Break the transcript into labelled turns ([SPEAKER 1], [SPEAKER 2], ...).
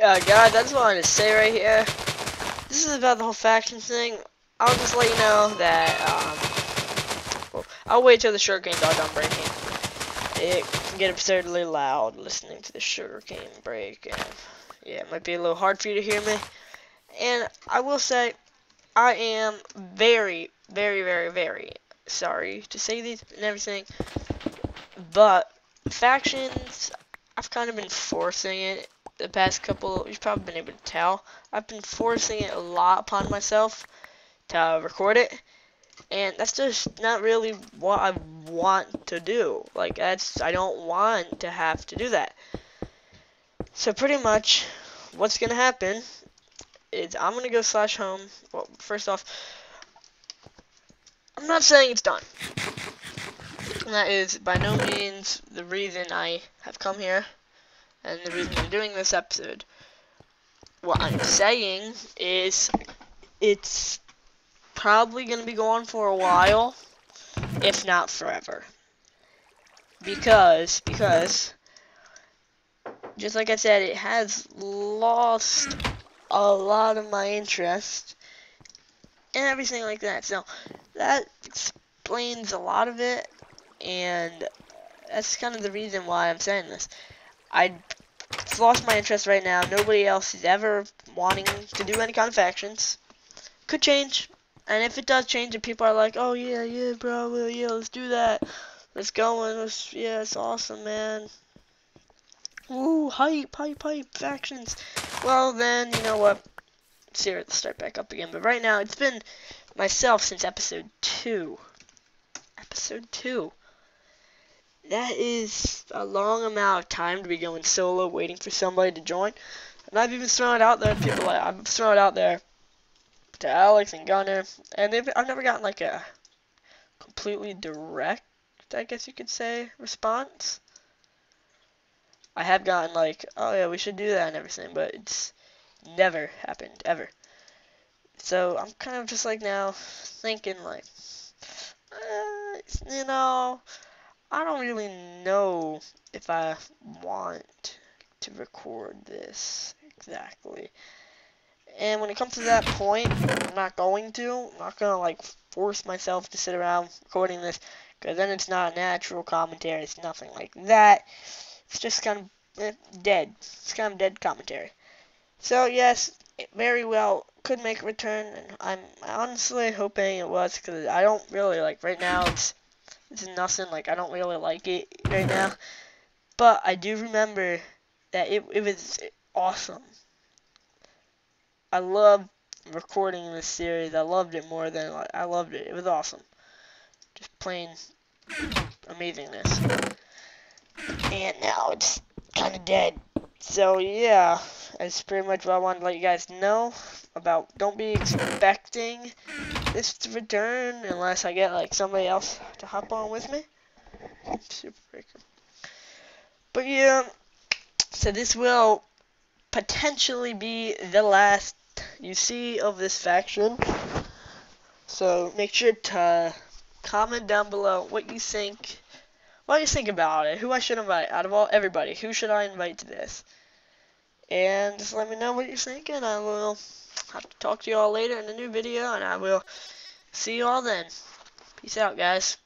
[SPEAKER 1] Uh, guys, that's what I just wanted to say right here, this is about the whole faction thing. I'll just let you know that, um, well, I'll wait till the sugarcane's all done breaking. It can get absurdly loud listening to the sugarcane break, and yeah, it might be a little hard for you to hear me. And I will say, I am very, very, very, very sorry to say these and everything, but factions, I've kind of been forcing it the past couple, you've probably been able to tell, I've been forcing it a lot upon myself to record it, and that's just not really what I want to do. Like, that's, I don't want to have to do that. So pretty much, what's going to happen is I'm going to go slash home. Well, first off, I'm not saying it's done. And that is by no means the reason I have come here and the reason I'm doing this episode. What I'm saying is it's probably going to be going for a while, if not forever. Because, because, just like I said, it has lost a lot of my interest and everything like that. So, that explains a lot of it, and that's kind of the reason why I'm saying this. I lost my interest right now. Nobody else is ever wanting to do any kind of factions. Could change. And if it does change and people are like, oh yeah, yeah, bro, yeah, let's do that. Let's go and let's, yeah, it's awesome, man. Woo, hype, hype, hype, factions. Well, then, you know what? See, let's start back up again. But right now, it's been myself since episode 2. Episode 2 that is a long amount of time to be going solo, waiting for somebody to join. And I've even thrown it out there. People, like, I've thrown it out there to Alex and Gunner, and they've I've never gotten like a completely direct, I guess you could say, response. I have gotten like, oh yeah, we should do that and everything, but it's never happened ever. So I'm kind of just like now thinking like, uh, you know. I don't really know if I want to record this exactly. And when it comes to that point, I'm not going to. I'm not going to like force myself to sit around recording this because then it's not a natural commentary. It's nothing like that. It's just kind of eh, dead. It's kind of dead commentary. So yes, it very well could make a return, and I'm honestly hoping it was because I don't really like right now. It's it's nothing, like, I don't really like it right now. But I do remember that it, it was awesome. I love recording this series. I loved it more than, like, I loved it. It was awesome. Just plain amazingness. And now it's kind of dead. So, yeah, that's pretty much what I wanted to let you guys know about. Don't be expecting this return unless I get like somebody else to hop on with me. Super breaker. But yeah, so this will potentially be the last you see of this faction. So make sure to comment down below what you think. What you think about it? Who I should invite out of all everybody? Who should I invite to this? And just let me know what you think, and I will have to talk to you all later in a new video, and I will see you all then. Peace out, guys.